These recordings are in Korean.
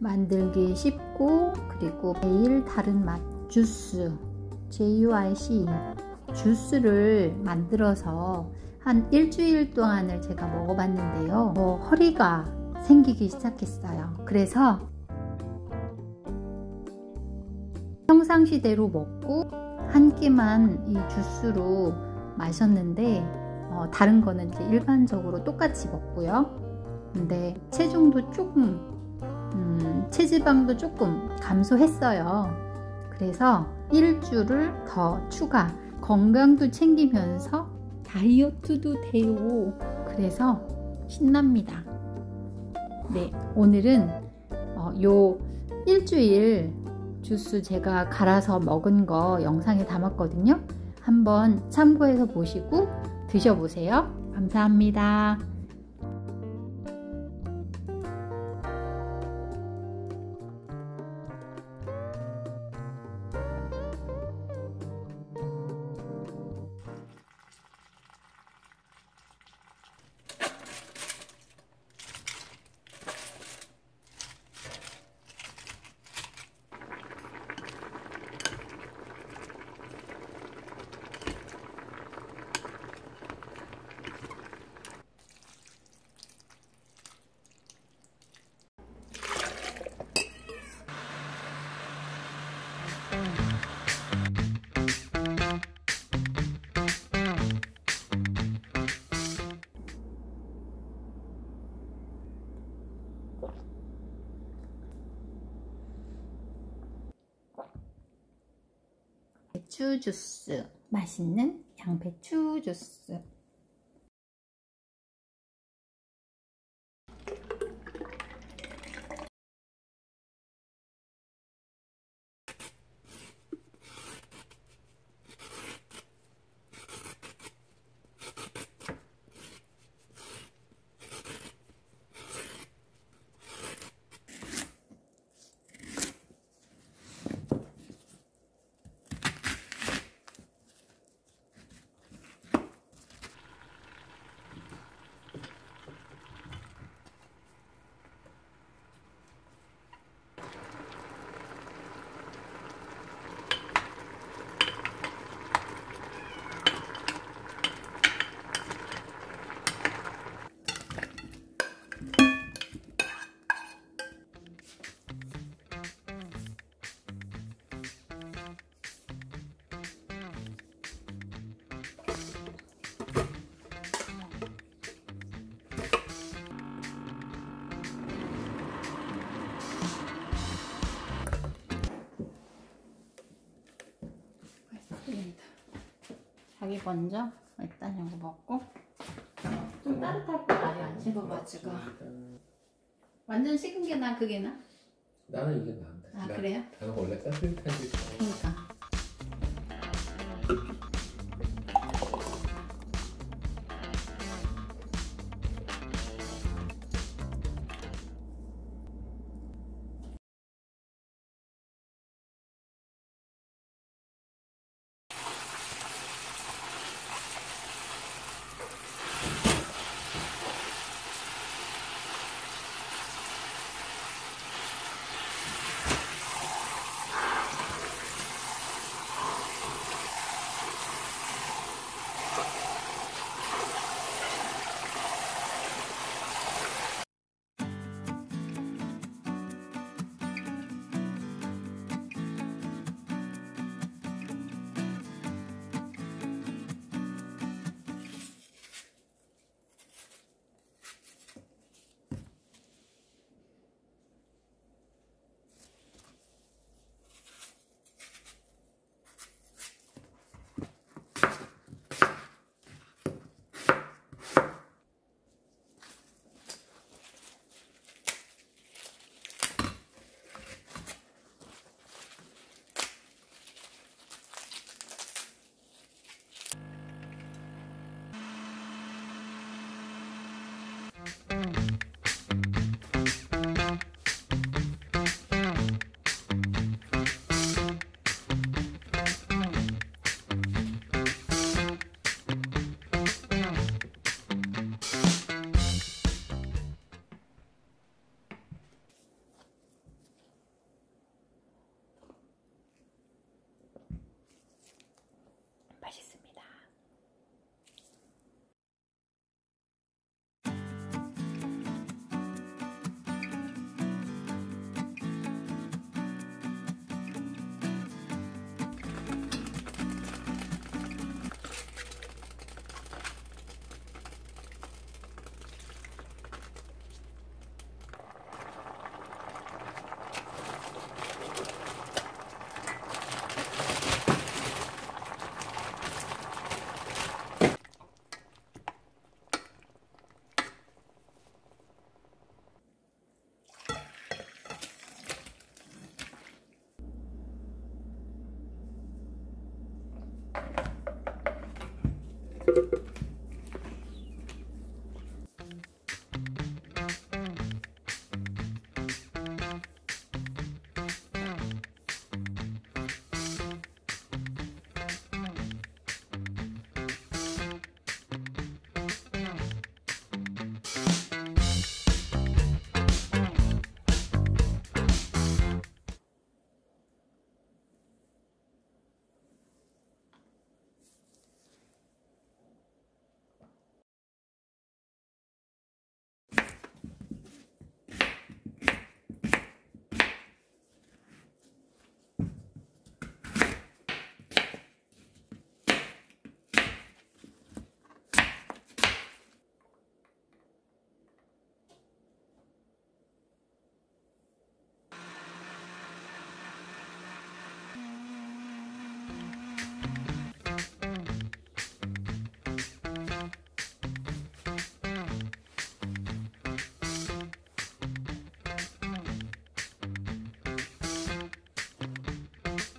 만들기 쉽고 그리고 매일 다른 맛 주스 JUIC 주스를 만들어서 한 일주일 동안을 제가 먹어봤는데요. 어, 허리가 생기기 시작했어요. 그래서 평상시대로 먹고 한 끼만 이 주스로 마셨는데 어, 다른 거는 이제 일반적으로 똑같이 먹고요. 근데 체중도 조금 음, 체지방도 조금 감소했어요. 그래서 일주를 더 추가 건강도 챙기면서 다이어트도 되고 그래서 신납니다. 네 오늘은 어, 요 일주일 주스 제가 갈아서 먹은 거 영상에 담았거든요. 한번 참고해서 보시고 드셔보세요. 감사합니다 배추 주스 맛있는 양배추 주스 자기 먼저 일단 이거 먹고 좀 따뜻할 거 아직 안 식어가지고 완전 식은 게 나 그게 나? 나는 이게 나은데. 아 나- 그래요? 나는 원래 따뜻하지. 그러니까 Mm.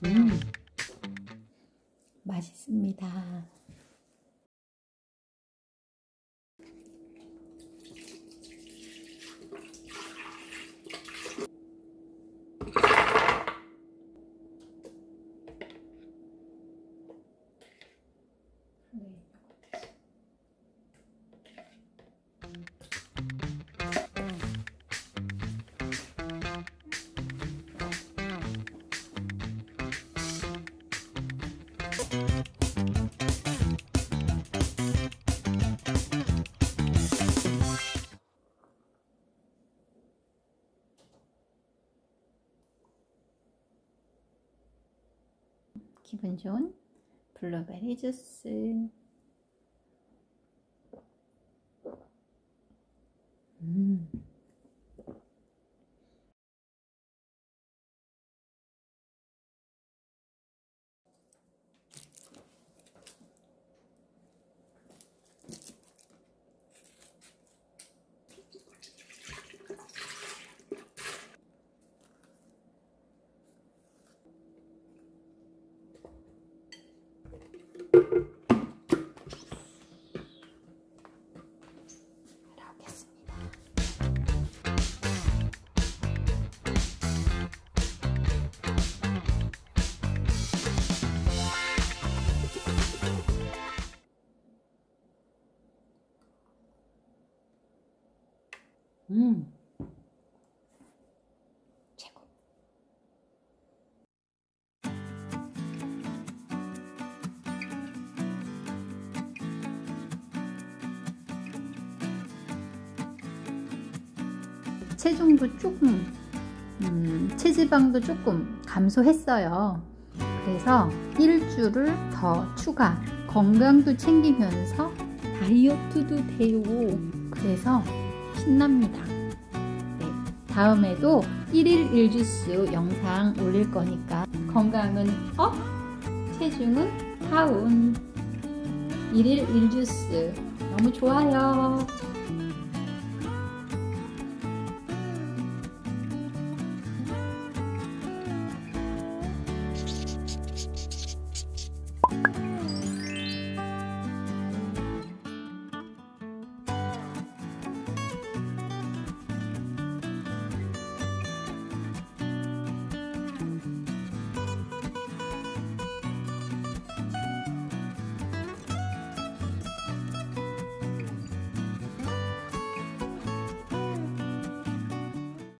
음. 맛있습니다. 기분 좋은 블루베리 주스. 음. 최고. 체중도 조금 음, 체지방도 조금 감소했어요. 그래서 일주를 더 추가 건강도 챙기면서 다이어트도 되고 그래서 신납니다. 네, 다음에도 1일 1주스 영상 올릴 거니까 건강은 up, 체중은 down 1일 1주스 너무 좋아요.